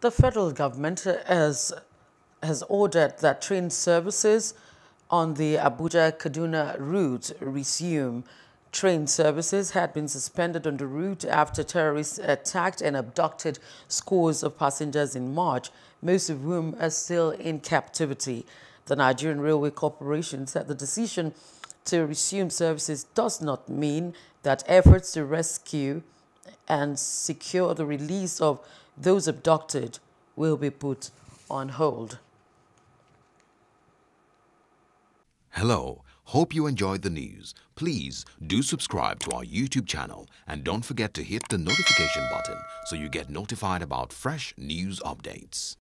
The federal government has, has ordered that train services on the Abuja-Kaduna route resume. Train services had been suspended on the route after terrorists attacked and abducted scores of passengers in March, most of whom are still in captivity. The Nigerian Railway Corporation said the decision to resume services does not mean that efforts to rescue and secure the release of those abducted will be put on hold. Hello, hope you enjoyed the news. Please do subscribe to our YouTube channel and don't forget to hit the notification button so you get notified about fresh news updates.